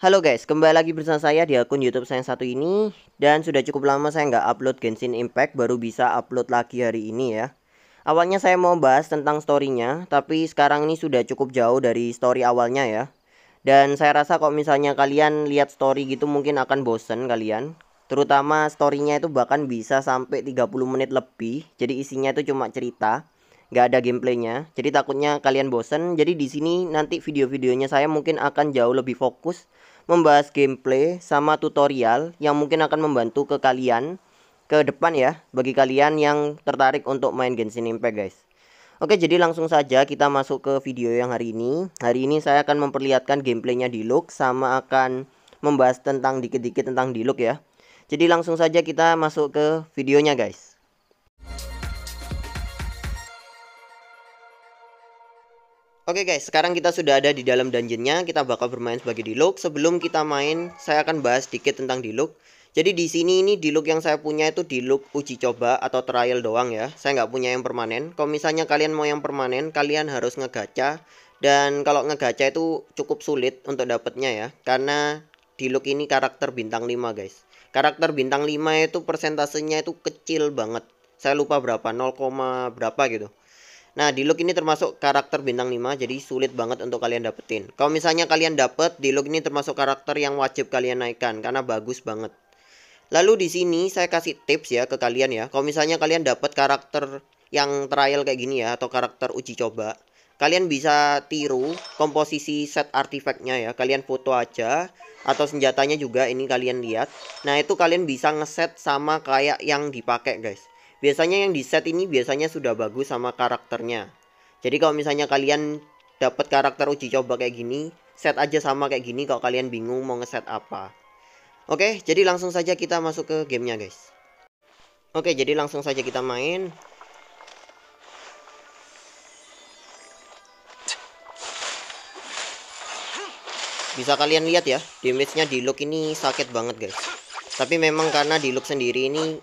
Halo guys, kembali lagi bersama saya di akun YouTube saya yang satu ini. Dan sudah cukup lama saya nggak upload Genshin Impact Baru bisa upload lagi hari ini ya. Awalnya saya mau bahas tentang storynya Tapi sekarang ini sudah cukup jauh dari story awalnya ya. Dan saya rasa kalau misalnya kalian lihat story gitu mungkin akan bosen kalian. Terutama storynya itu bahkan bisa sampai 30 menit lebih. Jadi isinya itu cuma cerita nggak ada gameplaynya. Jadi takutnya kalian bosen. Jadi di sini nanti video-videonya saya mungkin akan jauh lebih fokus membahas gameplay sama tutorial yang mungkin akan membantu ke kalian ke depan ya bagi kalian yang tertarik untuk main Genshin Impact guys. Oke jadi langsung saja kita masuk ke video yang hari ini. Hari ini saya akan memperlihatkan gameplaynya di look sama akan membahas tentang dikit-dikit tentang di look ya. Jadi langsung saja kita masuk ke videonya guys Oke okay guys, sekarang kita sudah ada di dalam dungeonnya. Kita bakal bermain sebagai Diluc. Sebelum kita main, saya akan bahas sedikit tentang Diluc. Jadi di sini ini Diluc yang saya punya itu Diluc uji coba atau trial doang ya. Saya nggak punya yang permanen. Kalau misalnya kalian mau yang permanen, kalian harus ngegacha. Dan kalau ngegacha itu cukup sulit untuk dapatnya ya. Karena Diluc ini karakter bintang 5 guys. Karakter bintang 5 itu persentasenya itu kecil banget. Saya lupa berapa, 0, berapa gitu. Nah, di look ini termasuk karakter bintang 5 jadi sulit banget untuk kalian dapetin. Kalau misalnya kalian dapet, di look ini termasuk karakter yang wajib kalian naikkan karena bagus banget. Lalu di sini saya kasih tips ya ke kalian ya. Kalau misalnya kalian dapet karakter yang trial kayak gini ya atau karakter uji coba, kalian bisa tiru komposisi set artifactnya ya. Kalian foto aja atau senjatanya juga ini kalian lihat. Nah, itu kalian bisa ngeset sama kayak yang dipakai, guys. Biasanya yang di set ini biasanya sudah bagus sama karakternya. Jadi kalau misalnya kalian dapat karakter uji coba kayak gini, set aja sama kayak gini kalau kalian bingung mau ngeset apa. Oke, jadi langsung saja kita masuk ke gamenya guys. Oke, jadi langsung saja kita main. Bisa kalian lihat ya, damage-nya di look ini sakit banget guys. Tapi memang karena di look sendiri ini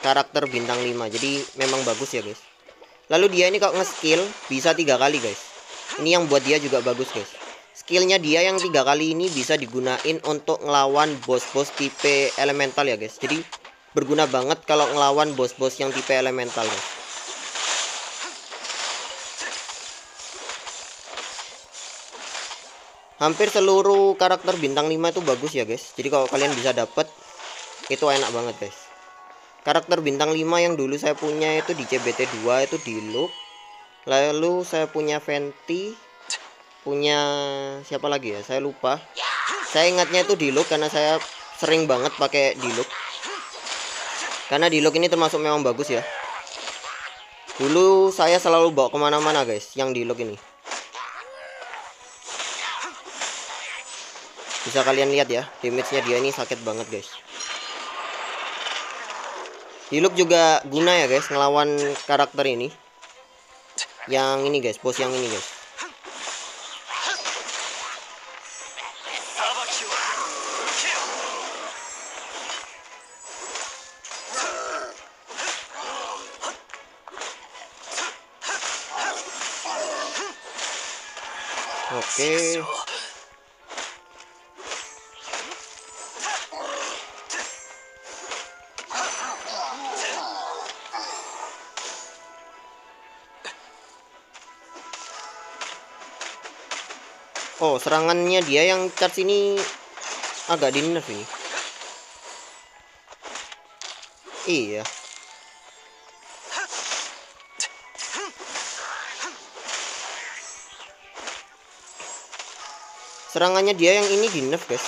karakter bintang 5 jadi memang bagus ya guys. Lalu dia ini kalau nge-skill bisa tiga kali guys. Ini yang buat dia juga bagus guys. Skillnya dia yang tiga kali ini bisa digunain untuk ngelawan bos-bos tipe elemental ya guys. Jadi berguna banget kalau ngelawan bos-bos yang tipe elemental guys. Hampir seluruh karakter bintang 5 itu bagus ya guys. Jadi kalau kalian bisa dapet itu enak banget guys karakter bintang 5 yang dulu saya punya itu di CBT 2 itu di look lalu saya punya Venti punya siapa lagi ya? Saya lupa. Saya ingatnya itu di look karena saya sering banget pakai di look karena di look ini termasuk memang bagus ya. Dulu saya selalu bawa ke mana-mana guys yang di look ini. Bisa kalian lihat ya damage nya dia ini sakit banget guys Hiluk juga guna ya guys ngelawan karakter ini. Yang ini guys, bos yang ini guys. Oke. Oh, serangannya dia yang charge ini agak di nerf ini. Iya. Serangannya dia yang ini di nerf, guys.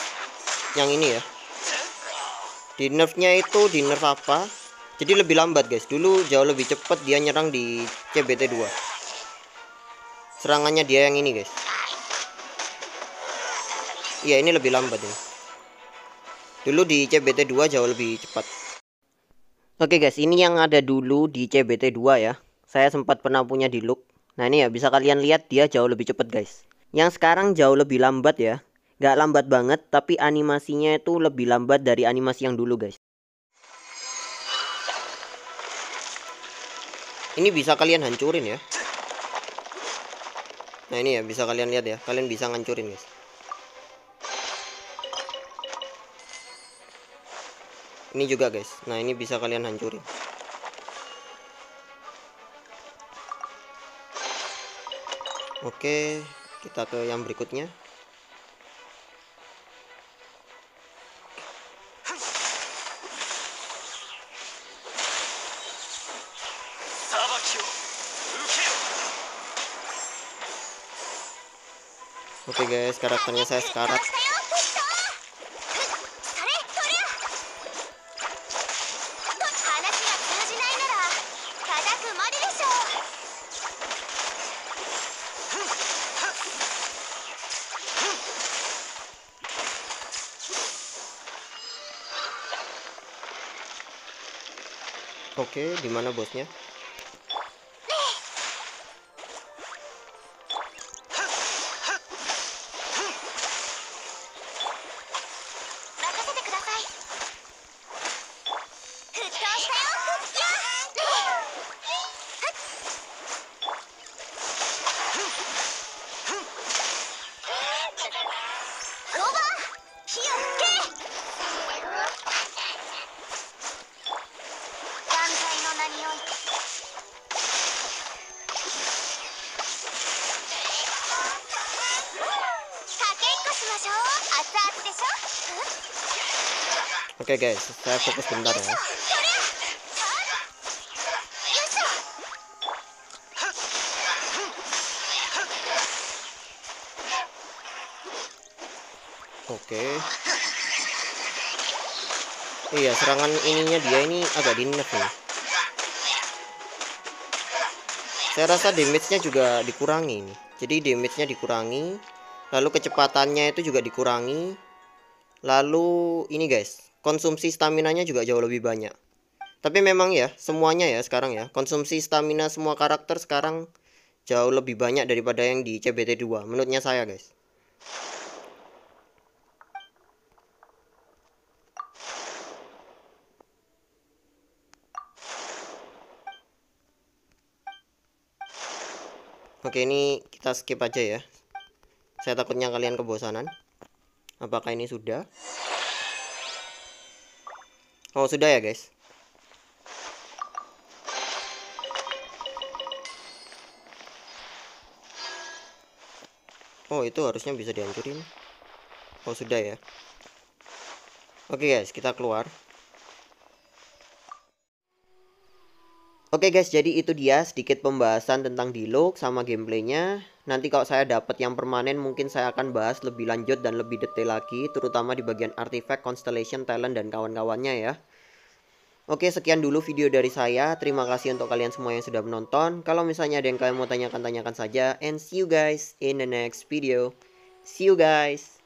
Yang ini ya. Di nerfnya itu di nerf apa? Jadi lebih lambat, guys. Dulu jauh lebih cepat dia nyerang di CBT 2. Serangannya dia yang ini, guys. Iya ini lebih lambat ya. Dulu di CBT 2 jauh lebih cepat. Oke guys, ini yang ada dulu di CBT 2 ya. Saya sempat pernah punya di look. Nah ini ya bisa kalian lihat dia jauh lebih cepat guys. Yang sekarang jauh lebih lambat ya. Gak lambat banget, tapi animasinya itu lebih lambat dari animasi yang dulu guys. Ini bisa kalian hancurin ya. Nah ini ya bisa kalian lihat ya. Kalian bisa ngancurin guys. Ini juga guys. Nah ini bisa kalian hancurin. Oke kita ke yang berikutnya. Oke okay guys, karakternya saya sekarat. Oke, di mana bosnya? Oke okay guys, saya fokus bentar ya. Oke. Okay. Iya, serangan ininya dia ini agak di nerf nih. Saya rasa damage-nya juga dikurangi nih. Jadi damage-nya dikurangi, lalu kecepatannya itu juga dikurangi. Lalu ini guys, konsumsi stamina-nya juga jauh lebih banyak. Tapi memang ya, semuanya ya sekarang ya, konsumsi stamina semua karakter sekarang jauh lebih banyak daripada yang di CBT 2 menurutnya saya, guys. Oke, ini kita skip aja ya. Saya takutnya kalian kebosanan. Apakah ini sudah? Oh sudah ya guys Oh itu harusnya bisa dihancurin Oh sudah ya Oke guys kita keluar Oke guys, jadi itu dia sedikit pembahasan tentang Dialog sama gameplaynya. Nanti kalau saya dapat yang permanen mungkin saya akan bahas lebih lanjut dan lebih detail lagi, terutama di bagian artifact, constellation, talent, dan kawan-kawannya ya. Oke, sekian dulu video dari saya. Terima kasih untuk kalian semua yang sudah menonton. Kalau misalnya ada yang kalian mau tanyakan, tanyakan saja. And see you guys in the next video. See you guys.